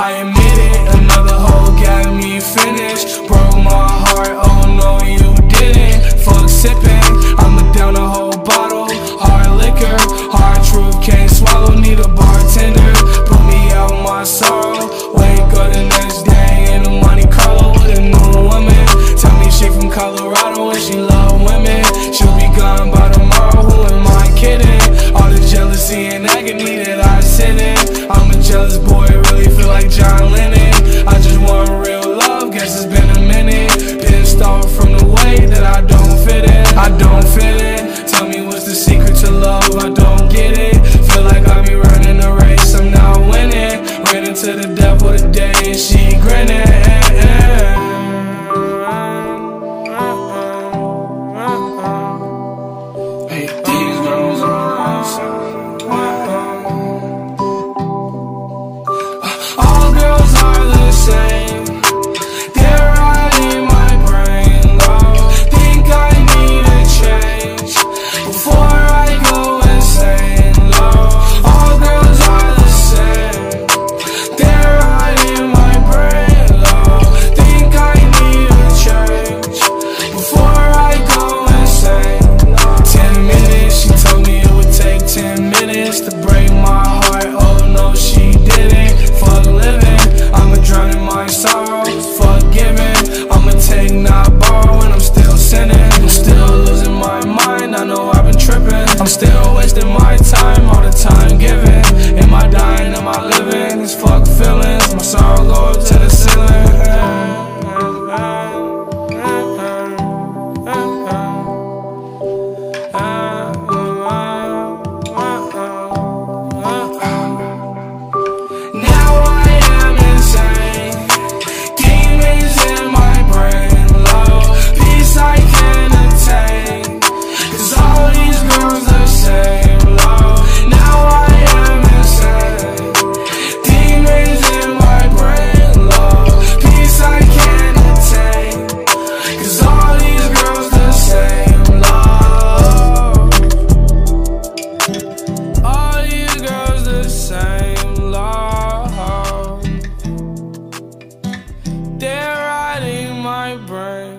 I admit it, another hoe got me finished. Broke my heart. granny tripping. I'm still wasting my time, all the time given. Am I dying? Am I living? It's fuck feelings. My sorrow goes They're riding my brain.